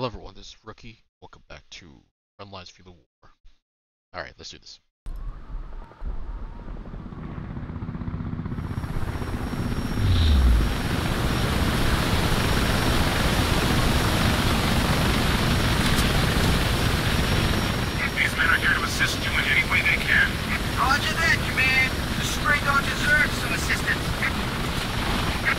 Hello everyone, this is Rookie. Welcome back to Frontlines Fuel of War. Alright, let's do this. These men are here to assist you in any way they can. Roger that, Command. The stray dog deserves some assistance.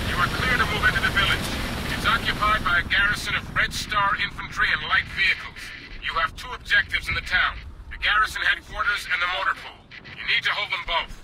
You are clear to move into the village. It's occupied by a garrison of Red Star infantry and light vehicles. You have two objectives in the town. The garrison headquarters and the motor pool. You need to hold them both.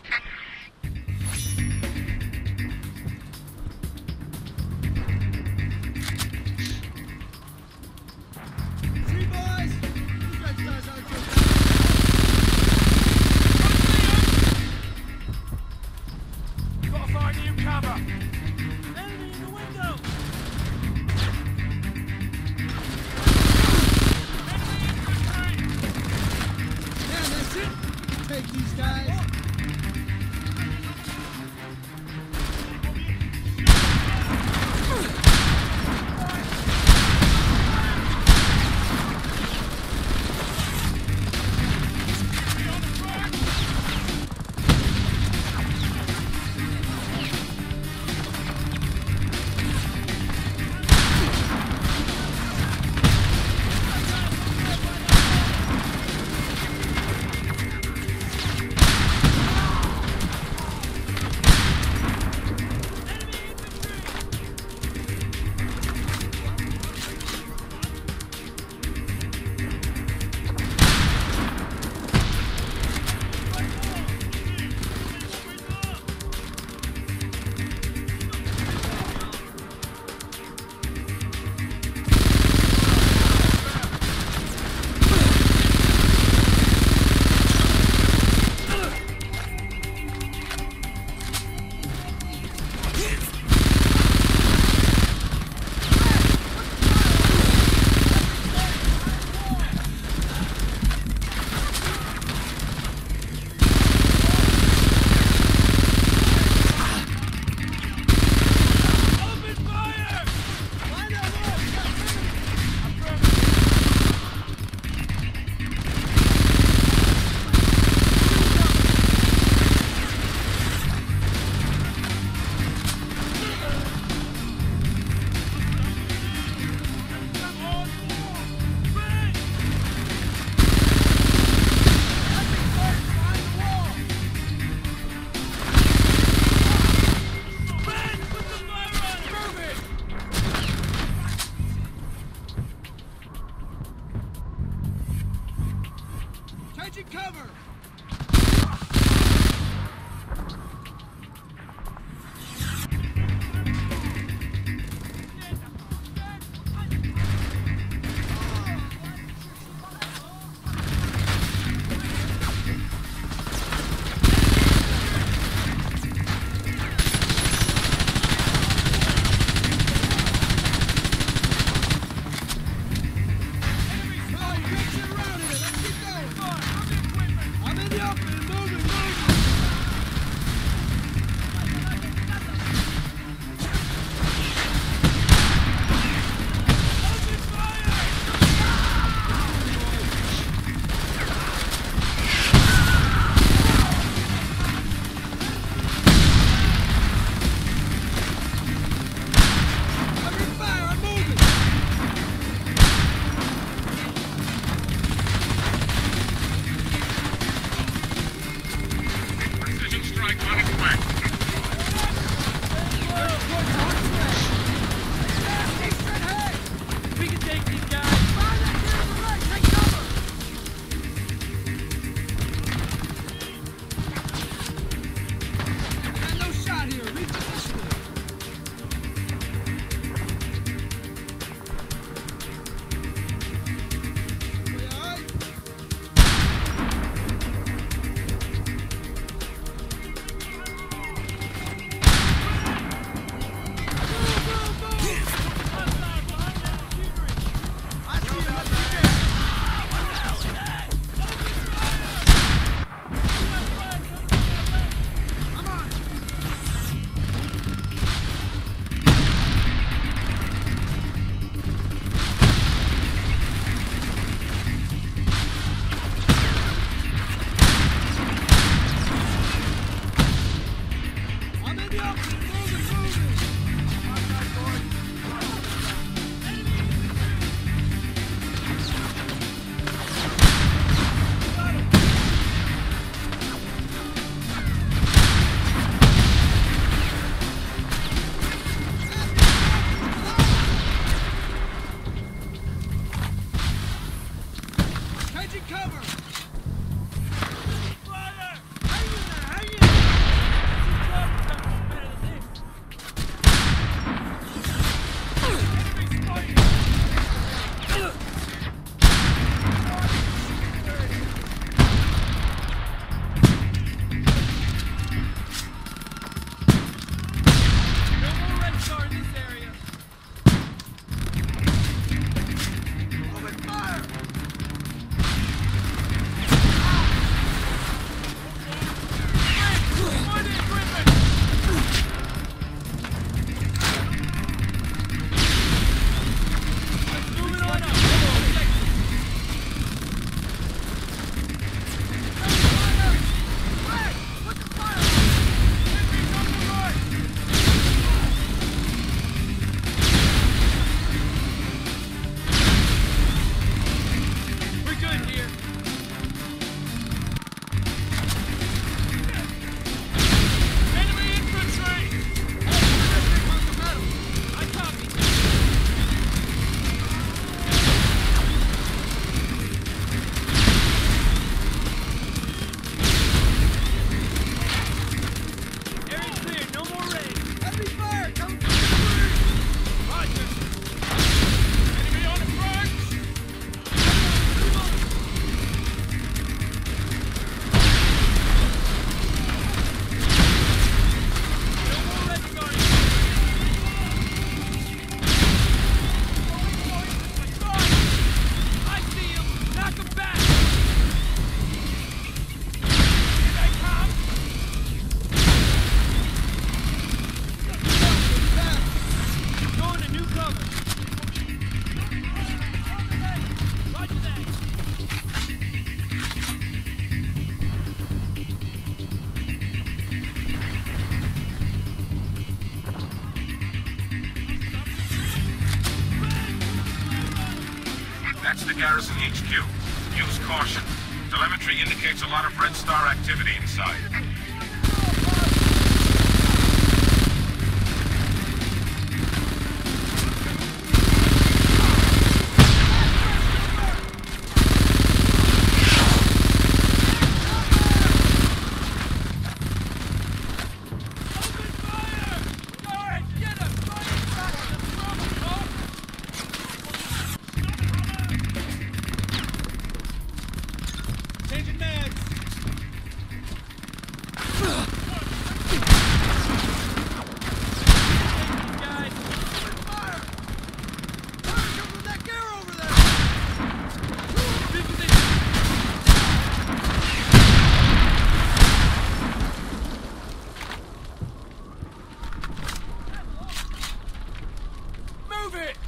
Move it!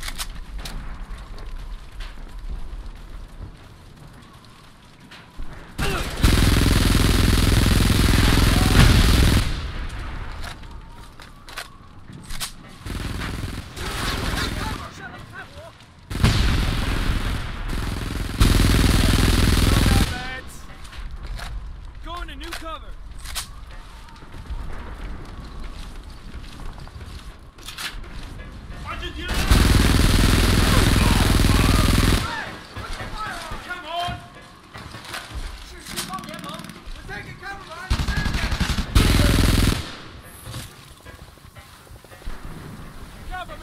Good work,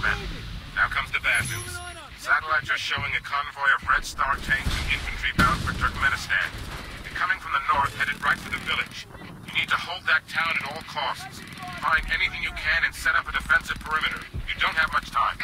men. Now comes the bad news. Satellites are showing a convoy of Red Star tanks and infantry bound for Turkmenistan. They're coming from the north, headed right for the village. You need to hold that town at all costs. Find anything you can and set up a defensive perimeter. You don't have much time.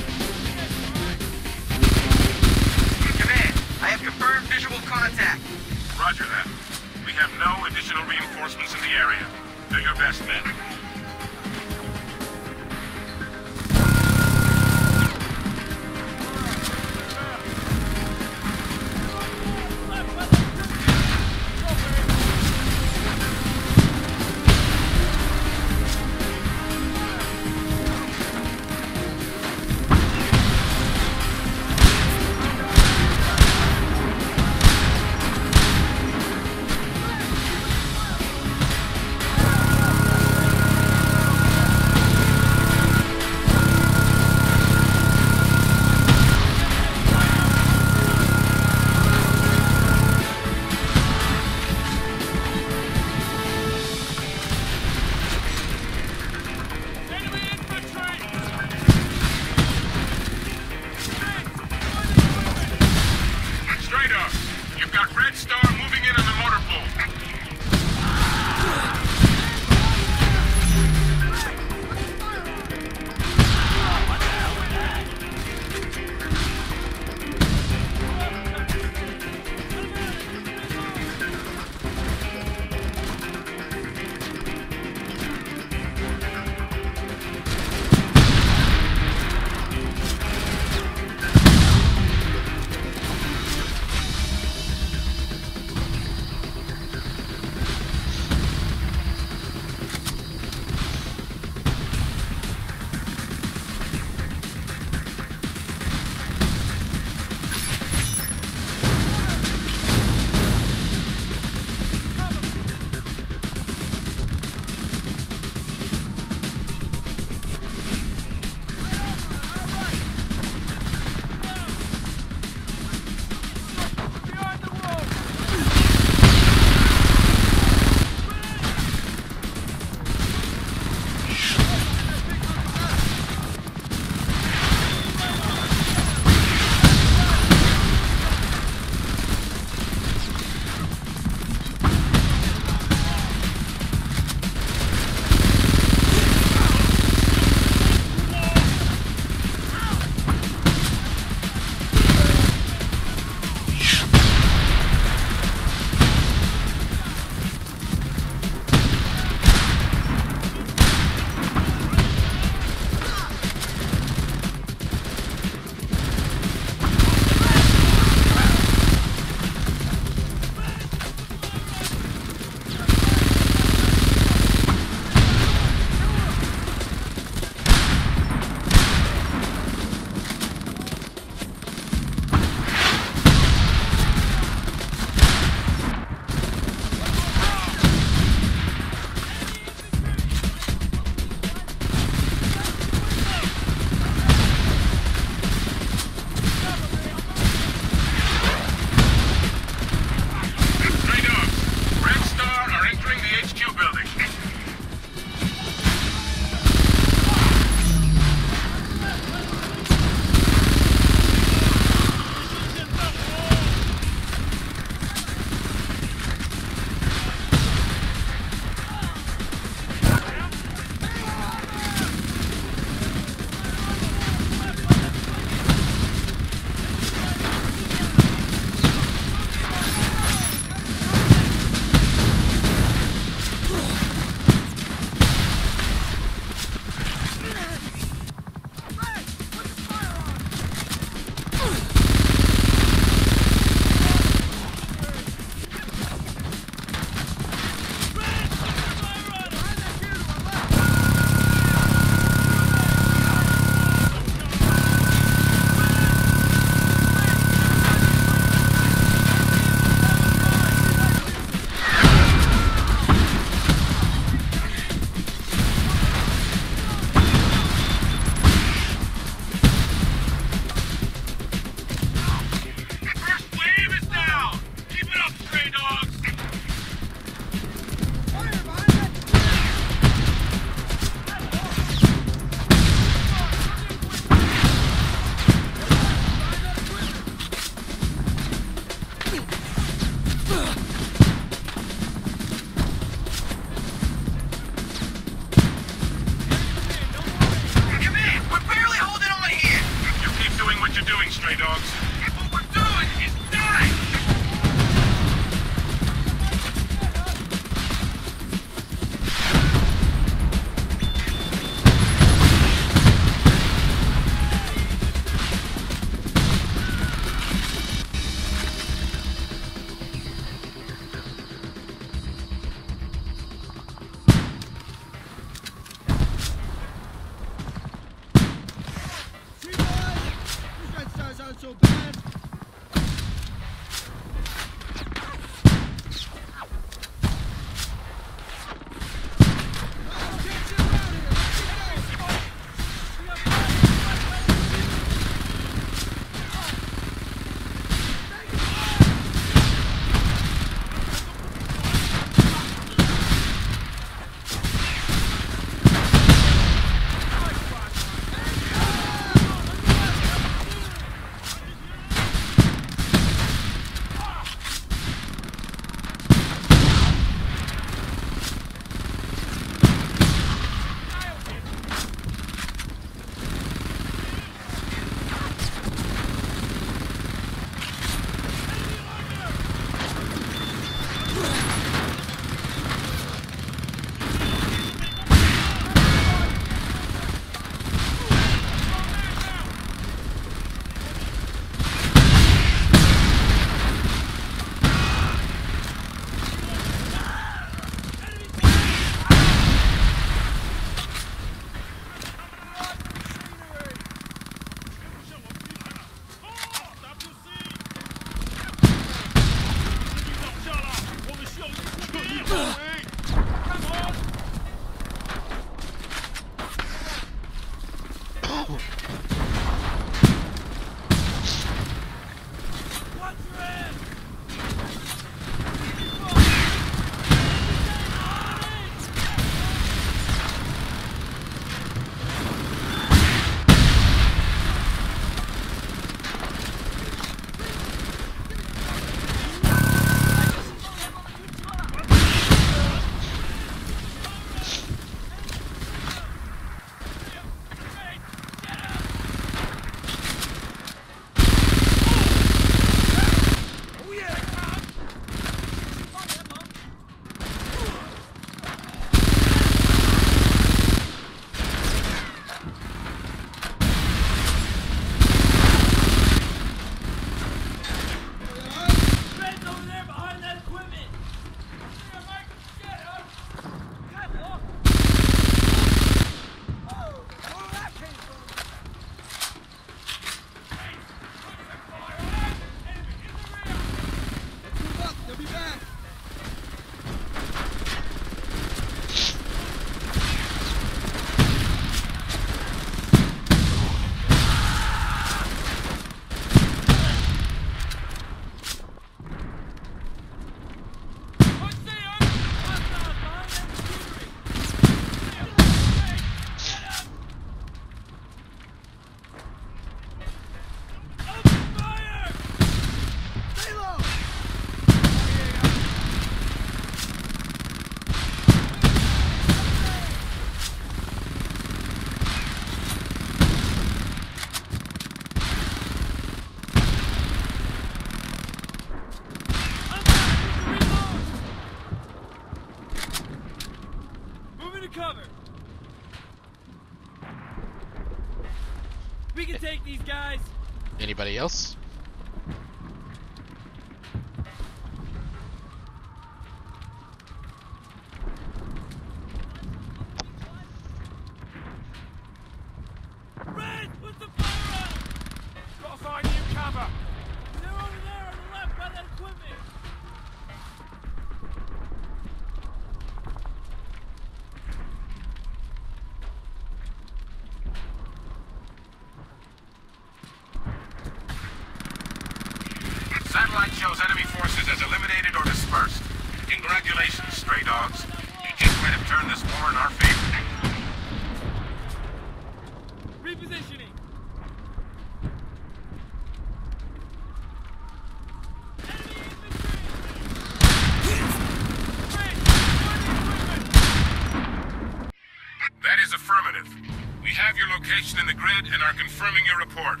And are confirming your report.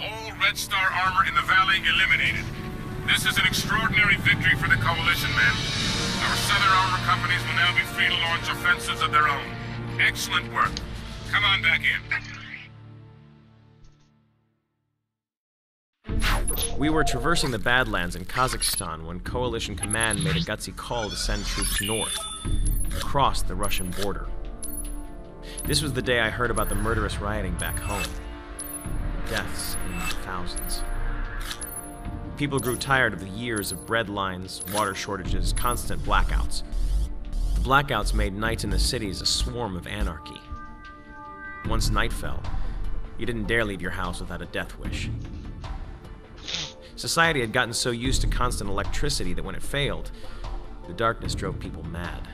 All Red Star armor in the valley eliminated. This is an extraordinary victory for the Coalition, men. Our southern armor companies will now be free to launch offensives of their own. Excellent work. Come on back in. We were traversing the Badlands in Kazakhstan when Coalition Command made a gutsy call to send troops north, across the Russian border. This was the day I heard about the murderous rioting back home. Deaths in thousands. People grew tired of the years of bread lines, water shortages, constant blackouts. The blackouts made nights in the cities a swarm of anarchy. Once night fell, you didn't dare leave your house without a death wish. Society had gotten so used to constant electricity that when it failed, the darkness drove people mad.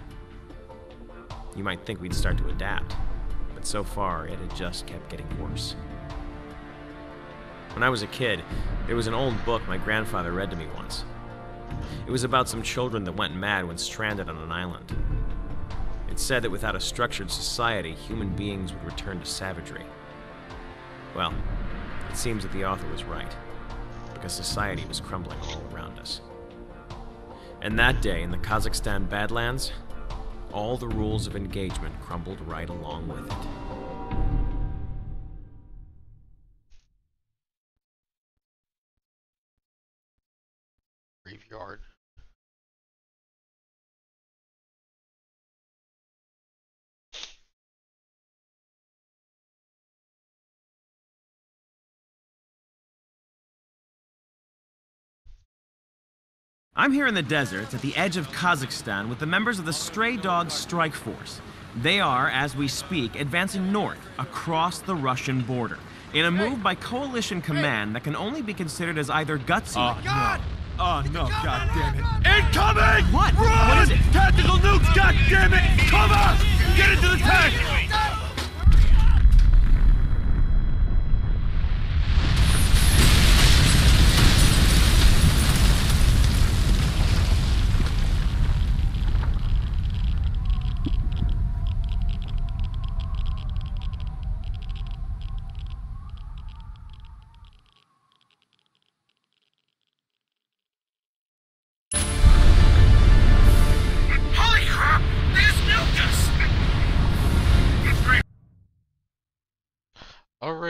You might think we'd start to adapt, so far it had just kept getting worse. When I was a kid, there was an old book my grandfather read to me once. It was about some children that went mad when stranded on an island. It said that without a structured society, human beings would return to savagery. Well, it seems that the author was right because society was crumbling all around us. And that day in the Kazakhstan Badlands, all the rules of engagement crumbled right along with it. Graveyard. I'm here in the deserts at the edge of Kazakhstan with the members of the Stray Dog Strike Force. They are, as we speak, advancing north across the Russian border in a move by Coalition Command that can only be considered as either gutsy. Ah, God! Oh no, god damn it. Incoming! What? Run! What is it? Tactical nukes, god damn it! Cover! Get into the tank!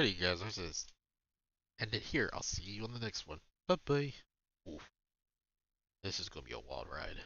Alrighty, guys, I'm just end it here. I'll see you on the next one. Bye bye. Oof. This is gonna be a wild ride.